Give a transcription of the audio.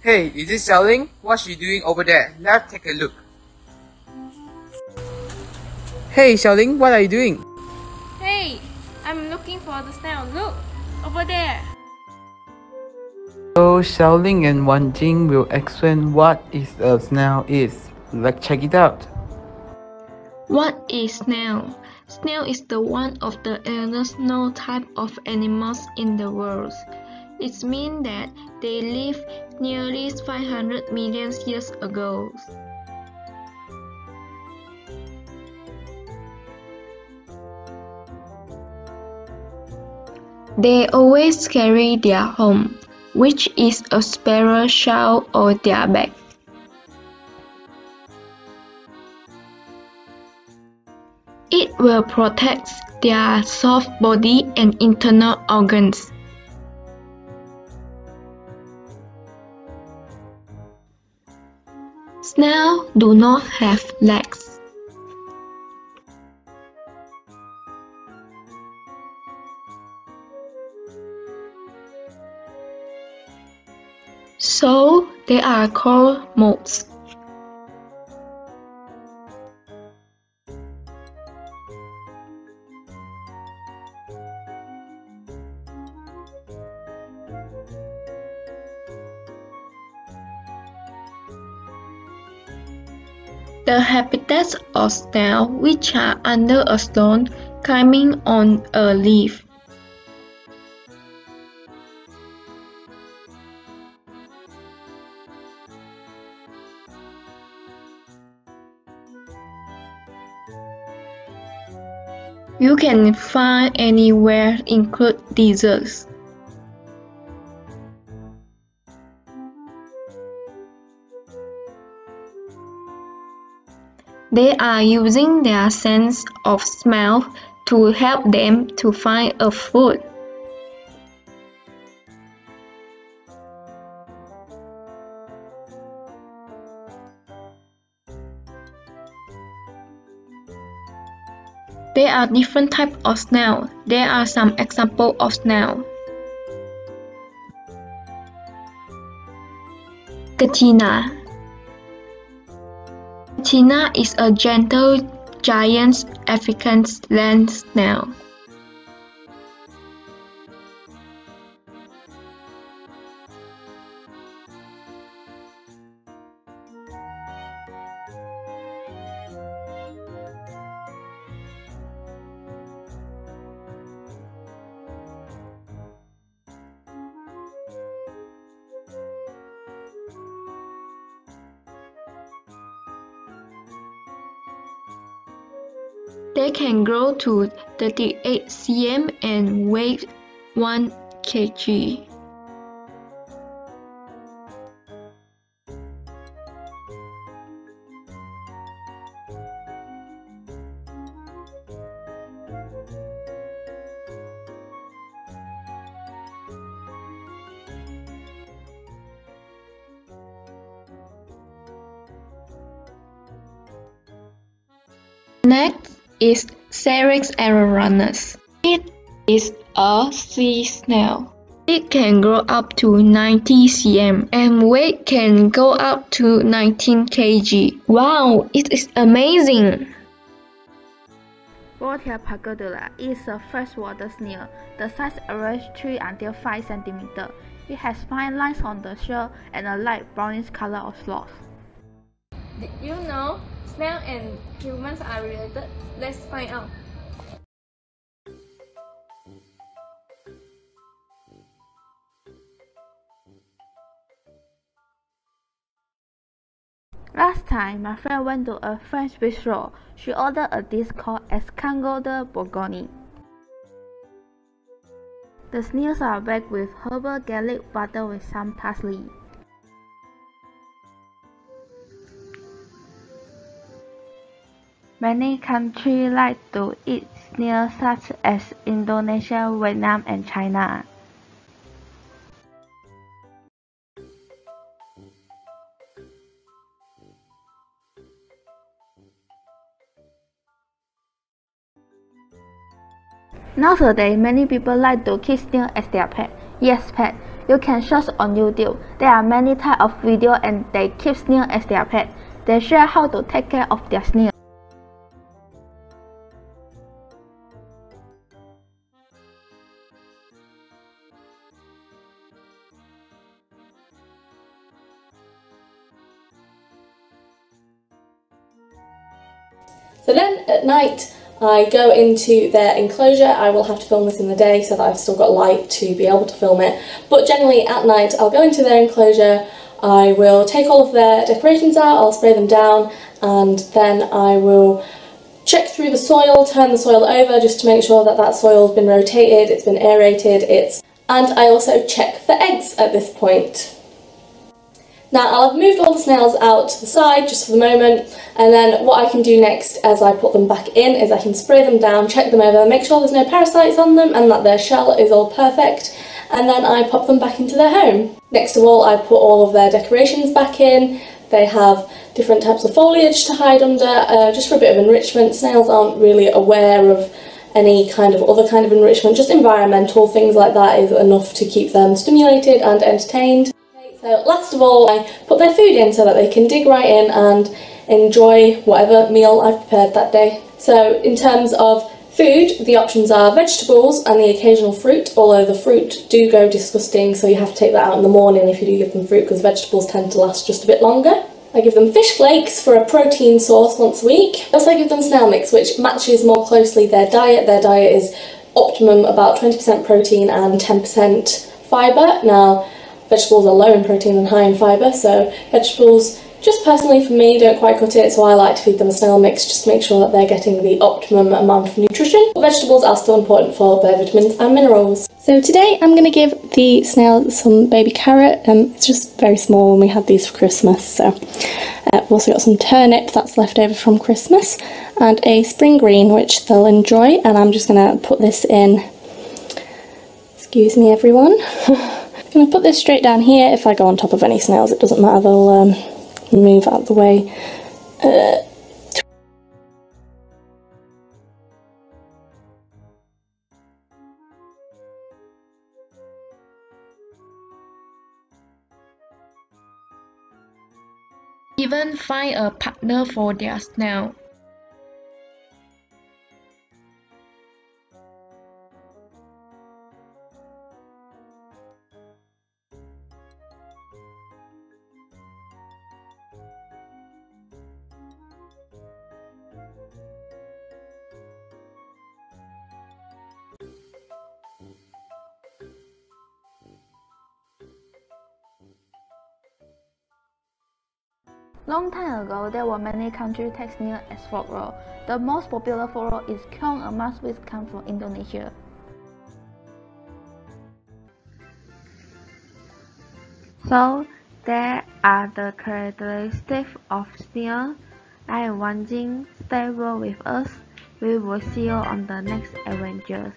Hey, is this Xiao Lin? What's she doing over there? Let's take a look. Hey, Xiao Lin, what are you doing? Hey, I'm looking for the snail. Look, over there. So Xiao Lin and Wan Jing will explain what is a snail is. Let's check it out. What is snail? Snail is the one of the eldest known type of animals in the world. It means that they lived nearly 500 million years ago. They always carry their home, which is a sparrow shell on their back. It will protect their soft body and internal organs. Snails do not have legs. So they are called moths. The habitats of snails which are under a stone climbing on a leaf. You can find anywhere include deserts. They are using their sense of smell to help them to find a food. There are different types of snail. There are some examples of snail. Achatina Achatina is a gentle giant African land snail. They can grow to 38 cm and weigh 1 kg. Next is Syrinx aruanus. It is a sea snail. It can grow up to 90 cm and weight can go up to 19 kg. Wow, it is amazing! Brotia pagodula is a freshwater snail. The size averages 3 until 5 cm. It has fine lines on the shell and a light brownish color of sloth. Did you know snails and humans are related? Let's find out. Last time, my friend went to a French bistro. She ordered a dish called escargot de Bourgogne. The snails are baked with herbal garlic butter with some parsley. Many countries like to eat snails such as Indonesia, Vietnam, and China. Nowadays, many people like to keep snails as their pet. Yes, pet. You can search on YouTube. There are many types of video and they keep snail as their pet. They share how to take care of their snail. So then at night I go into their enclosure. I will have to film this in the day so that I've still got light to be able to film it. But generally at night I'll go into their enclosure, I will take all of their decorations out, I'll spray them down and then I will check through the soil, turn the soil over just to make sure that that soil's been rotated, it's been aerated, it's and I also check for eggs at this point. Now I'll have moved all the snails out to the side just for the moment and then what I can do next as I put them back in is I can spray them down, check them over, make sure there's no parasites on them and that their shell is all perfect and then I pop them back into their home. Next of all I put all of their decorations back in, they have different types of foliage to hide under uh, just for a bit of enrichment. Snails aren't really aware of any kind of other kind of enrichment, just environmental things like that is enough to keep them stimulated and entertained. So last of all, I put their food in so that they can dig right in and enjoy whatever meal I've prepared that day. So in terms of food, the options are vegetables and the occasional fruit, although the fruit do go disgusting, so you have to take that out in the morning if you do give them fruit because vegetables tend to last just a bit longer. I give them fish flakes for a protein source once a week. Also I give them snail mix, which matches more closely their diet. Their diet is optimum about 20% protein and 10% fibre. Now, Vegetables are low in protein and high in fibre, so vegetables, just personally for me, don't quite cut it, so I like to feed them a snail mix just to make sure that they're getting the optimum amount of nutrition. But vegetables are still important for their vitamins and minerals. So today I'm going to give the snail some baby carrot. Um, it's just very small and we had these for Christmas, so uh, I've also got some turnip that's left over from Christmas and a spring green which they'll enjoy and I'm just going to put this in. Excuse me everyone. I'm going to put this straight down here. If I go on top of any snails, it doesn't matter, they'll um, move out of the way. Uh, Even find a partner for their snail. Long time ago, there were many country tags near as. The most popular folklore is Keong Emas which comes from Indonesia. So, there are the characteristics of snail. I am Wan Jing. Stay well with us. We will see you on the next adventures.